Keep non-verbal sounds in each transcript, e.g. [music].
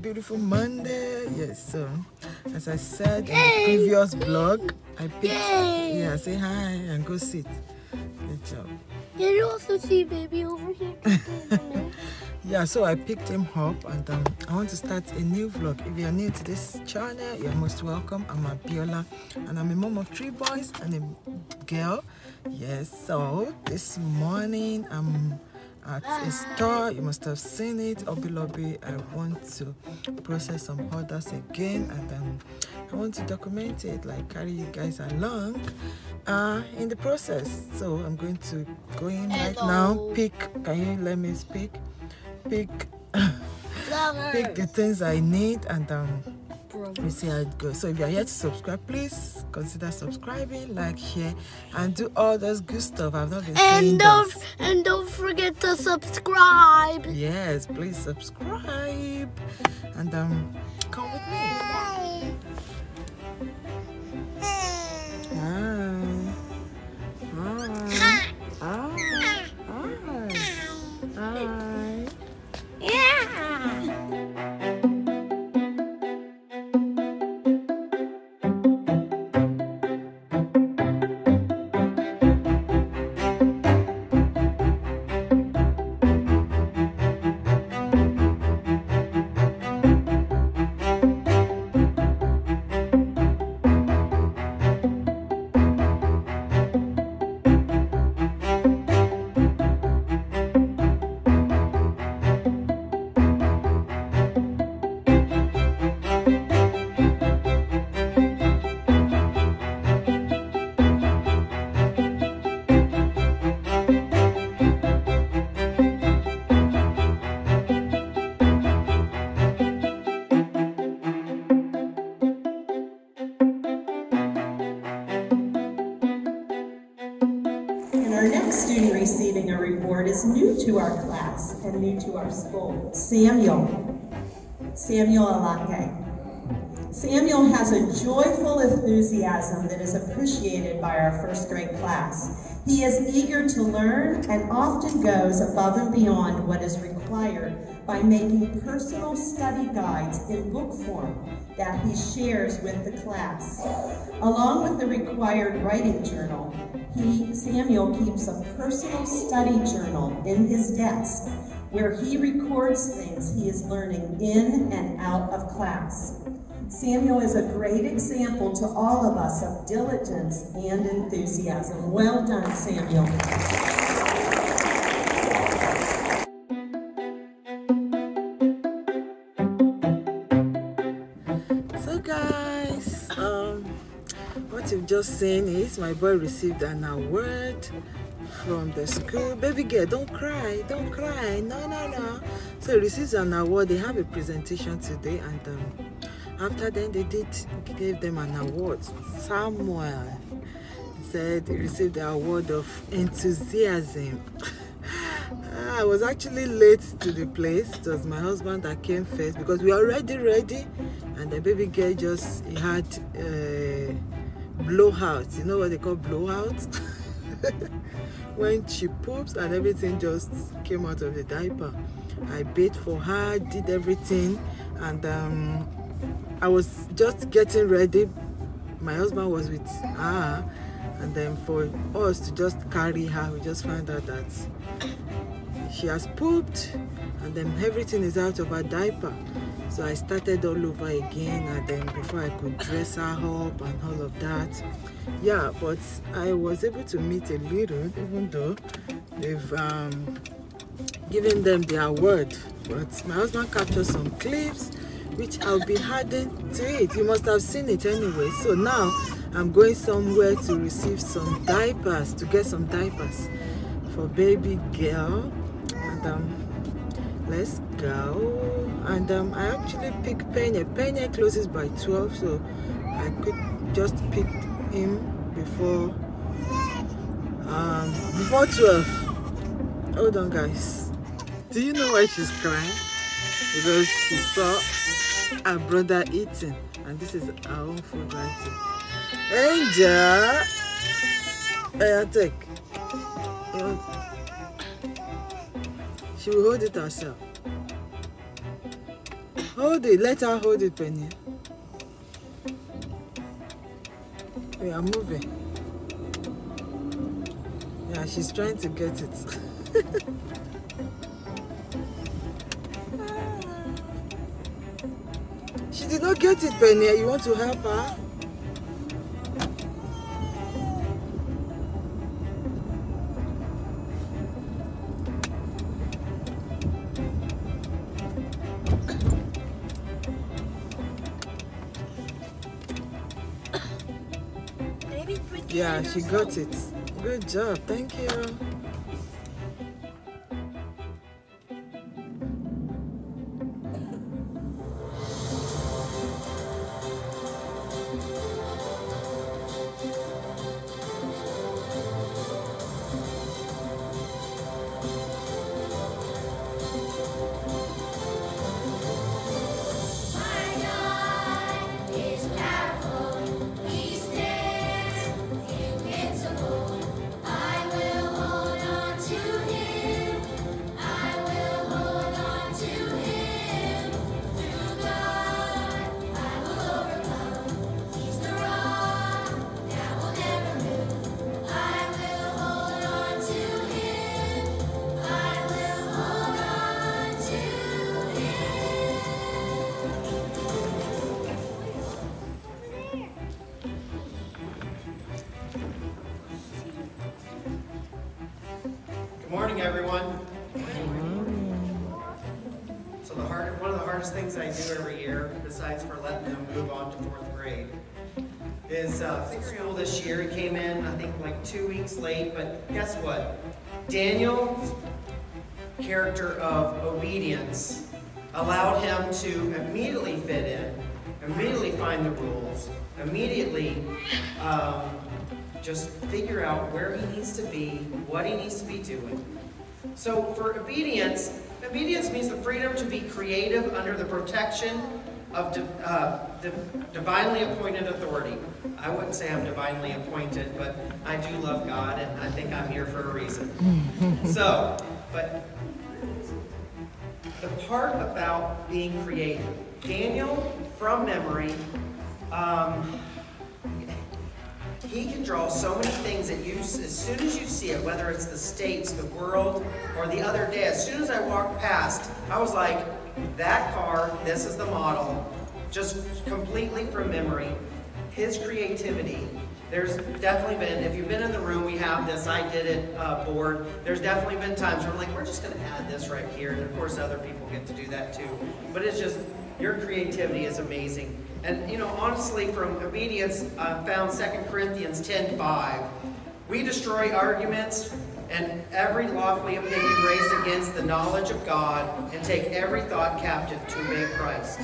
beautiful Monday. Yes, so as I said in the previous vlog, I picked. Yeah, say hi and go sit. Good job. Can you also see baby over here? [laughs] Yeah, so I picked him up and um, I want to start a new vlog. If you're new to this channel, you're most welcome. I'm Abiola and I'm a mom of three boys and a girl. Yes, so this morning I'm at a store. You must have seen it, Hobby Lobby. I want to process some orders again and um, I want to document it, like carry you guys along uh, in the process. So I'm going to go in right now, pick. Can you let me speak? Pick, [laughs] pick the things I need and um, See how it goes. So if you're here to subscribe, please consider subscribing, like, share, and do all those good stuff. I've not been And don't those. and don't forget to subscribe. Yes, please subscribe and um, come with me. New to our school, Samuel. Samuel Alake. Samuel has a joyful enthusiasm that is appreciated by our first grade class. He is eager to learn and often goes above and beyond what is required by making personal study guides in book form that he shares with the class. Along with the required writing journal, he, Samuel keeps a personal study journal in his desk where he records things he is learning in and out of class. Samuel is a great example to all of us of diligence and enthusiasm. Well done, Samuel. So guys, um, what you've just seen is my boy received an award from the school. Baby girl, don't cry, don't cry, no, no, no. So he receives an award. They have a presentation today, and um, after then they did give them an award. Samuel said he received the award of enthusiasm. [laughs] I was actually late to the place. It was my husband that came first because we were already ready, and the baby girl just had uh, blowout. You know what they call blowout? [laughs] when she poops and everything just came out of the diaper. I bathed for her, did everything, and um, I was just getting ready. My husband was with her, and then for us to just carry her, we just found out that she has pooped and then everything is out of her diaper so i started all over again and then before i could dress her up and all of that yeah but i was able to meet a little even though they've um, given them the award but my husband captured some clips which i'll be adding to it. You must have seen it anyway. So now i'm going somewhere to receive some diapers to get some diapers for baby girl. And um let's go and um i actually picked penny penny closes by 12 so i could just pick him before um before 12 hold on guys. Do you know why she's crying? Because she saw her brother eating and this is our own food right here angel! Hey, take She will hold it herself. Hold it. Let her hold it, Penny. We are moving. Yeah, she's trying to get it. [laughs] she did not get it, Penny. You want to help her? She got it. Good job. Thank you. Uh, school this year. He came in, I think, like two weeks late, but guess what? Daniel's character of obedience allowed him to immediately fit in, immediately find the rules, immediately um, just figure out where he needs to be, what he needs to be doing. So for obedience, obedience means the freedom to be creative under the protection of di- uh, di- divinely appointed authority. I wouldn't say I'm divinely appointed, but I do love God and I think I'm here for a reason. [laughs] so, but the part about being creative, Daniel, from memory, um, he can draw so many things that you, as soon as you see it, whether it's the states, the world, or the other day, as soon as I walked past, I was like, that car, this is the model, just completely from memory. His creativity, there's definitely been, if you've been in the room, we have this I did it uh, board. There's definitely been times where I'm like, we're just going to add this right here. And of course, other people get to do that too. But it's just, your creativity is amazing. And you know, honestly, from obedience, I found 2 Corinthians 10 5. We destroy arguments and every lofty opinion raised against the knowledge of God and take every thought captive to obey Christ.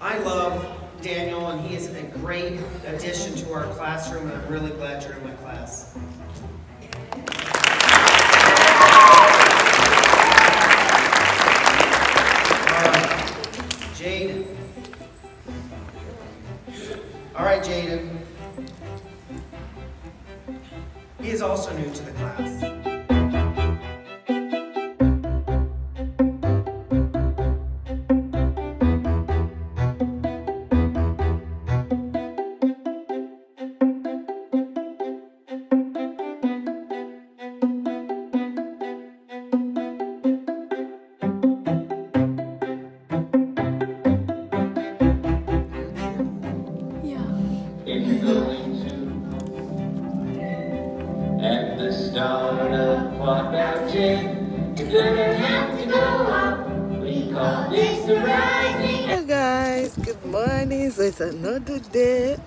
I love Daniel, and he is a great addition to our classroom, and I'm really glad you're in my class. Is also new to the class.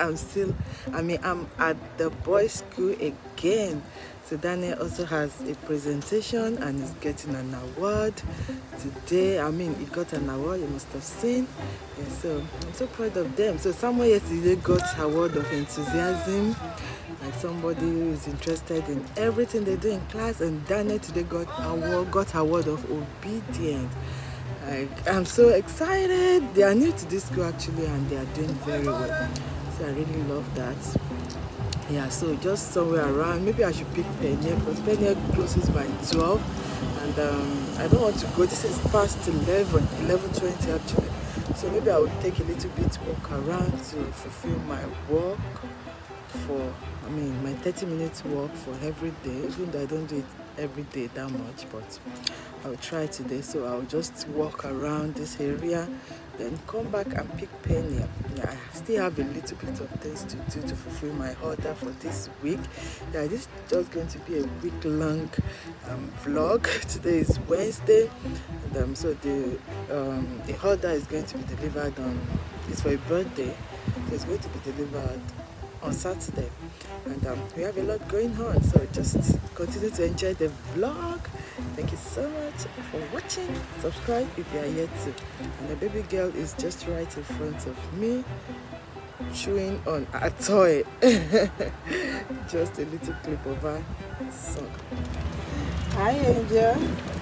I'm still, I mean, I'm at the boys' school again. So Daniel also has a presentation and is getting an award today. I mean, he got an award. You must have seen. Yeah, so I'm so proud of them. So someone yesterday got award of enthusiasm, like somebody who is interested in everything they do in class. And Daniel today got award, got award of obedience. Like, I'm so excited. They are new to this school actually, and they are doing very well. So I really love that. Yeah, so just somewhere around. Maybe I should pick Penya because Penya closes by 12. And um, I don't want to go. This is past 11, 11.20 actually. So maybe I will take a little bit walk around to fulfill my walk for, I mean, my 30 minutes walk for every day. Even though I don't do it every day that much, but I'll try today. So I'll just walk around this area, then come back and pick Penny. Yeah, I still have a little bit of things to do to fulfill my order for this week. Yeah, this is just going to be a week long um, vlog. [laughs] Today is Wednesday, and um, so the um, the order is going to be delivered on. It's for a birthday, so it's going to be delivered on Saturday. And um, we have a lot going on, so just continue to enjoy the vlog. Thank you so much for watching. Subscribe if you are yet to. And the baby girl is just right in front of me, chewing on a toy. [laughs] just a little clip of her song. Hi, Angel.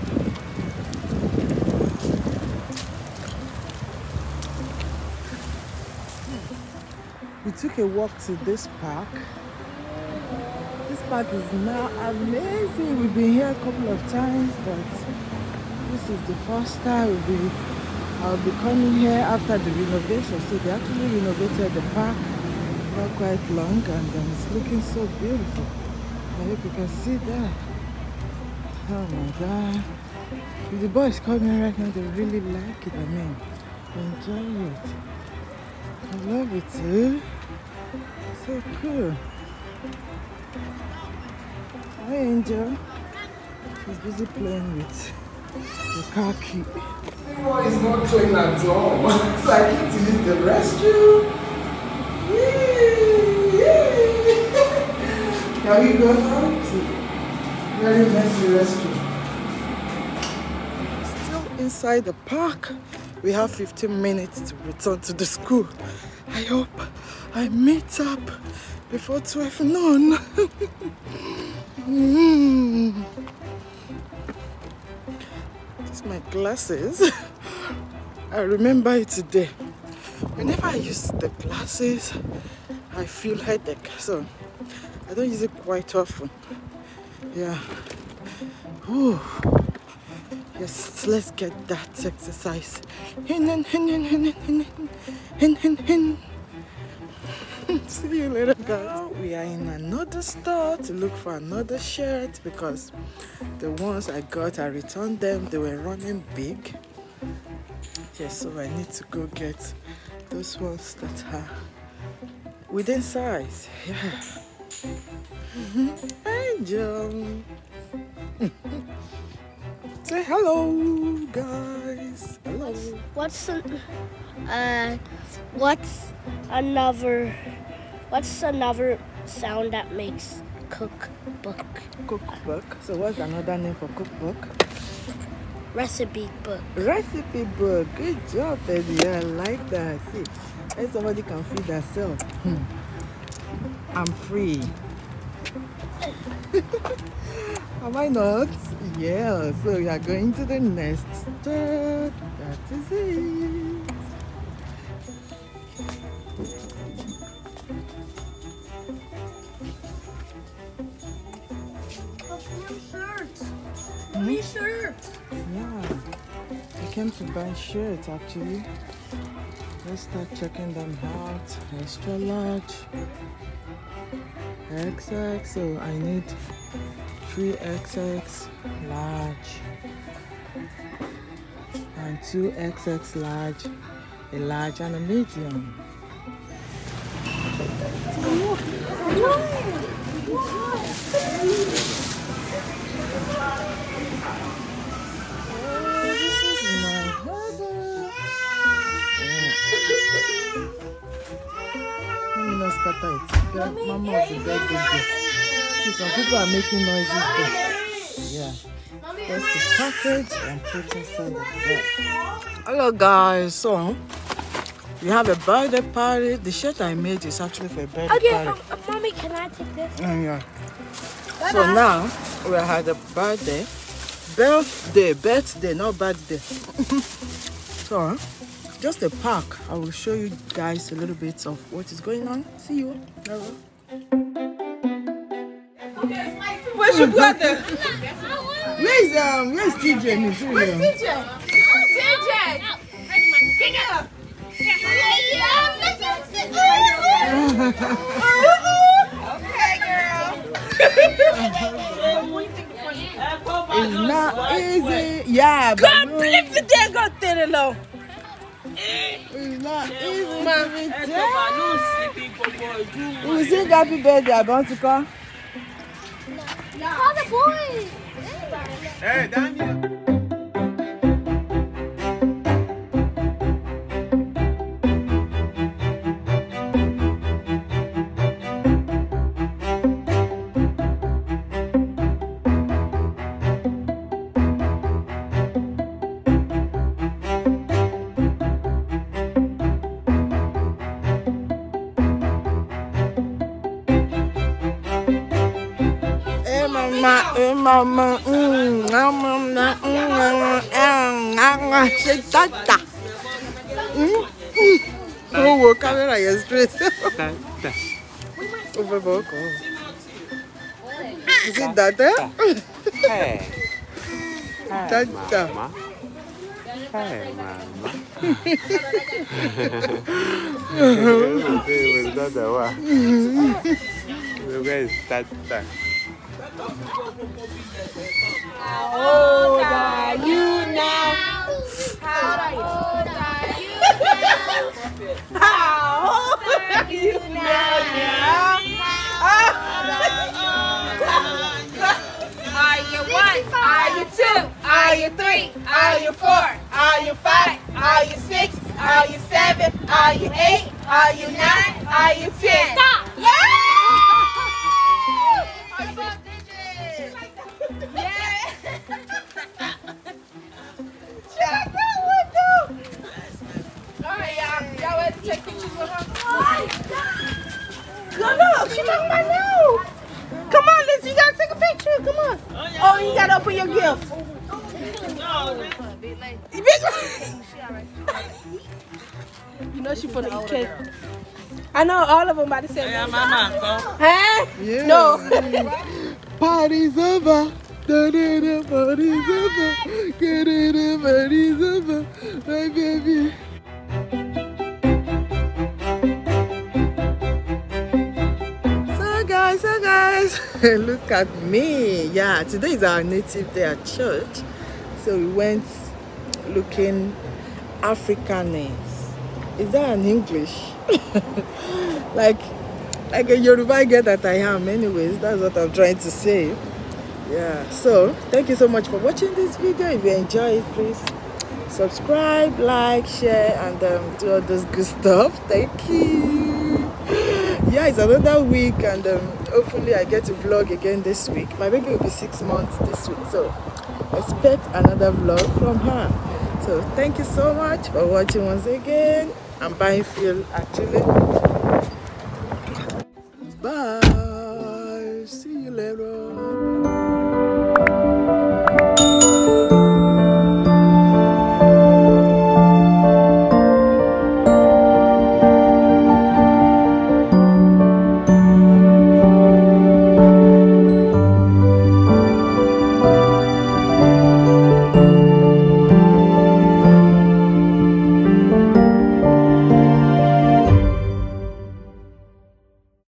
We took a walk to this park. This park is now amazing. We've been here a couple of times, but this is the first time we'll be, I'll be coming here after the renovation. So they actually renovated the park not quite long and um, it's looking so beautiful. I hope you can see that. Oh my god. If the boys coming right now, they really like it. I mean, enjoy it. I love it too. So cool. Hi Angel. She's busy playing with the car key. Everyone is not clean at all. [laughs] so I need to use the restroom. [laughs] Can we go now very messy restroom? Still inside the park. We have 15 minutes to return to the school. I hope I meet up before 12 noon. Mm. [laughs] It's my glasses. I remember it today. Whenever I use the glasses, I feel headache. So I don't use it quite often. Yeah. Ooh. Yes, let's get that exercise. Hin, hin, hin, hin, hin, hin, hin, hin, hin. [laughs] See you later, guys. We are in another store to look for another shirt because the ones I got, I returned them. They were running big. Yes, so I need to go get those ones that are within size. Yeah. [laughs] Angel. [laughs] Say hello, guys. Hello. What's uh, what's another, what's another sound that makes cookbook, Cookbook. So what's another name for cookbook? recipe book? Recipe book. Good job, baby. I like that. See, if somebody can feed herself, hmm, I'm free. [laughs] Am I not? Yeah. So we are going to the next step. That is it. Came to buy shirts actually. Let's start checking them out. Extra large. XX. So I need three XX large and two XX large, a large and a medium. Some people are making noises there. Yeah. That's the package and put inside the bag. Hello guys, so we have a birthday party. The shirt I made is actually for a birthday Okay, party. um, uh, mommy, can I take this? Mm, yeah. So now we had a birthday, birthday, birthday, not birthday. [laughs] so just a park. I will show you guys a little bit of what is going on. See you. Where's your brother? Where's um where's TJ? Me too. Where's TJ? TJ. It's not easy. Yeah, but God no, bless the day go tell low. it's not easy to be there. We sing happy birthday, I boys. Hey, Daniel. Kámẹ́rà yẹn straight. Ó fẹ́ fọwọ́ kàn án. Is it that eh? Hey. Mama. Hey, mama. Hey, that the one? Where is Tata? How old are you now? How old are you now? Are you one? Are you two? Are you three? Are you four? Are you five? Are you six? Are you seven? Are you eight? Are you nine? Are you ten? Stop! Alright, No, no, she talking about no. Come on, Liz, you gotta take a picture. Come on. Oh, you gotta open your gift. You know she for the eat cake. I know all of them about to say. Yeah, mama. Huh? Yeah. No. [laughs] Party's over. Da, da, da, party's over. Da, da, da, party's over. My baby. [laughs] look at me. Yeah, today is our native day at church. So we went looking Africanese. Is that an English? [laughs] like like a Yoruba girl that I am anyways. That's what I'm trying to say. Yeah. So thank you so much for watching this video. If you enjoy it, please subscribe, like, share, and um, do all those good [laughs] stuff. Thank you. Yeah, it's another week, and um, hopefully I get to vlog again this week. My baby will be six months this week, so expect another vlog from her. So thank you so much for watching once again. I'm buying fuel actually.